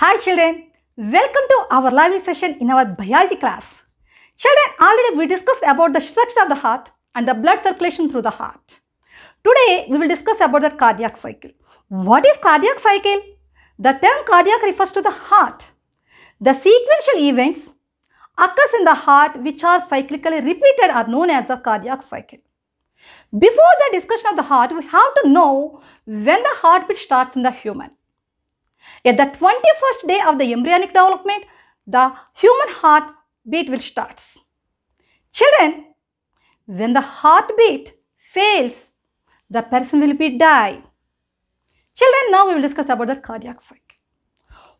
Hi children, welcome to our lively session in our biology class. Children, already we discussed about the structure of the heart and the blood circulation through the heart. Today we will discuss about the cardiac cycle. What is cardiac cycle? The term cardiac refers to the heart. The sequential events occurs in the heart which are cyclically repeated are known as the cardiac cycle. Before the discussion of the heart, we have to know when the heartbeat starts in the human. At the 21st day of the embryonic development, the human heartbeat will start. Children, when the heartbeat fails, the person will be die. Children, now we will discuss about the cardiac cycle.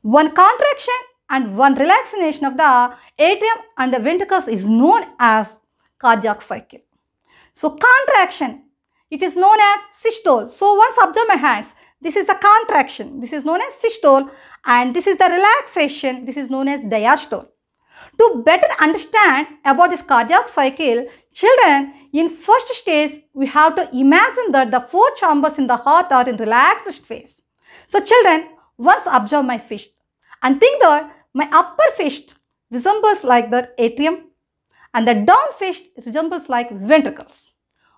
One contraction and one relaxation of the atrium and the ventricles is known as cardiac cycle. So contraction, it is known as systole. So once observe my hands, this is the contraction, this is known as systole and this is the relaxation, this is known as diastole. To better understand about this cardiac cycle, children, in first stage, we have to imagine that the four chambers in the heart are in relaxed phase. So children, once observe my fist and think that my upper fist resembles like the atrium and the down fist resembles like ventricles.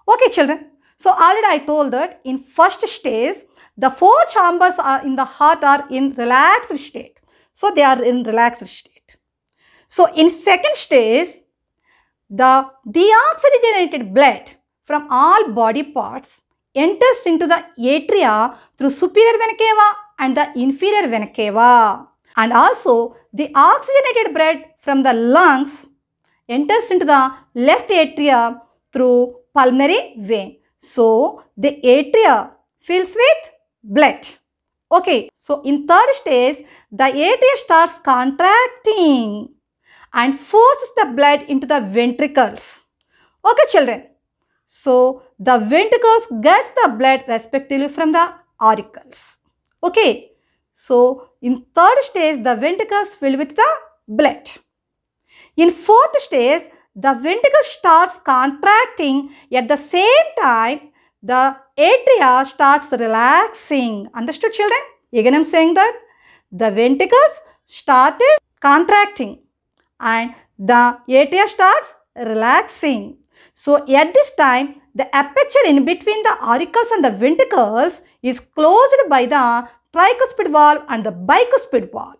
Okay children, so already I told that in first stage, the four chambers are in the heart are in relaxed state. So they are in relaxed state. So in second stage, the deoxygenated blood from all body parts enters into the atria through superior vena cava and the inferior vena cava. And also the oxygenated blood from the lungs enters into the left atria through pulmonary vein. So the atria fills with blood. Okay, so in third stage, the atria starts contracting and forces the blood into the ventricles. Okay, children. So the ventricles gets the blood respectively from the auricles. Okay. So in third stage, the ventricles fill with the blood. In fourth stage, the ventricle starts contracting at the same time the atria starts relaxing. Understood children? Again I am saying that the ventricles started contracting and the atria starts relaxing. So at this time the aperture in between the auricles and the ventricles is closed by the tricuspid valve and the bicuspid valve.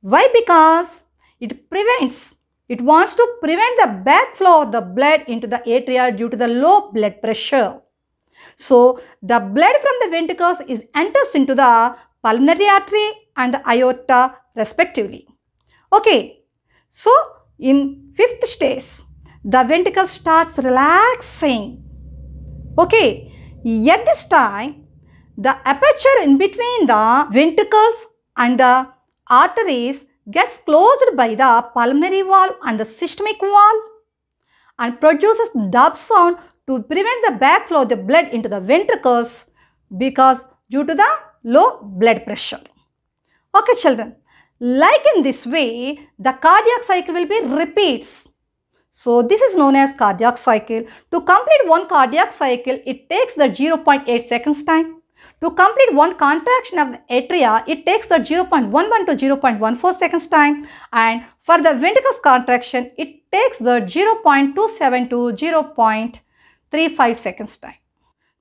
Why? Because it prevents, it wants to prevent the backflow of the blood into the atria due to the low blood pressure. So, the blood from the ventricles is enters into the pulmonary artery and the aorta respectively. Okay. So, in fifth stage, the ventricle starts relaxing. Okay. At this time, the aperture in between the ventricles and the arteries gets closed by the pulmonary valve and the systemic valve and produces dub sound to prevent the backflow of the blood into the ventricles because due to the low blood pressure. Okay children, like in this way, the cardiac cycle will be repeats. So this is known as cardiac cycle. To complete one cardiac cycle, it takes the 0.8 seconds time. To complete one contraction of the atria, it takes the 0.11 to 0.14 seconds time and for the ventricles contraction, it takes the 0.27 to 0.35 seconds time.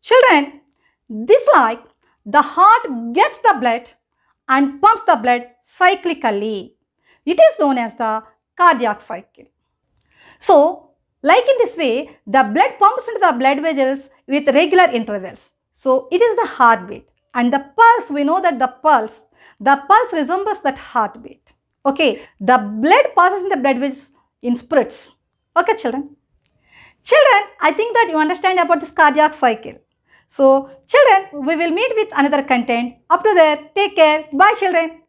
Children, this like the heart gets the blood and pumps the blood cyclically. It is known as the cardiac cycle. So, like in this way, the blood pumps into the blood vessels with regular intervals. So, it is the heartbeat and the pulse, we know that the pulse, the pulse resembles that heartbeat. Okay, the blood passes in the blood vessels in spurts. Okay, children. Children, I think that you understand about this cardiac cycle. So, children, we will meet with another content. Up to there, take care. Bye, children.